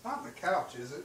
It's not in the couch, is it?